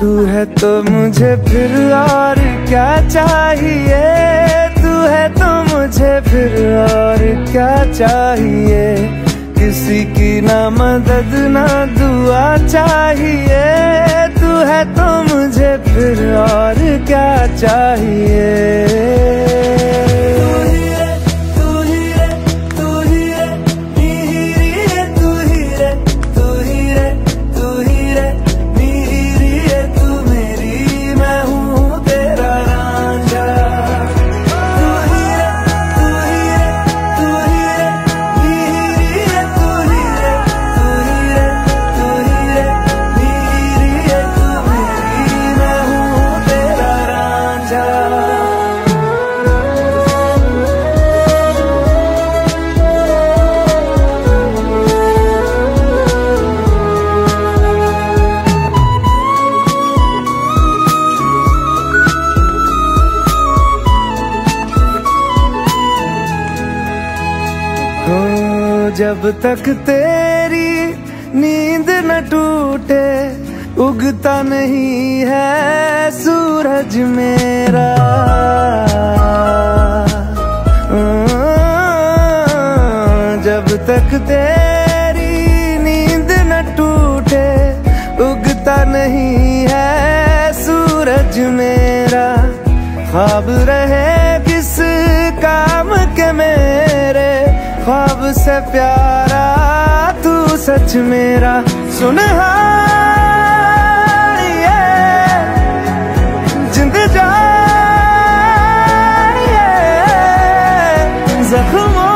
तू है तो मुझे फिर और क्या चाहिए? तू है तो मुझे फिर और क्या चाहिए? किसी की ना मदद, ना दुआ जब तक तेरी नींद न टूटे, उगता नहीं है सूरज मेरा। जब तक तेरी नींद न टूटे, उगता नहीं है सूरज मेरा। ख्वाब ख्वाब से प्यारा तू सच मेरा सुन हारिए, जिंद जा जख्मों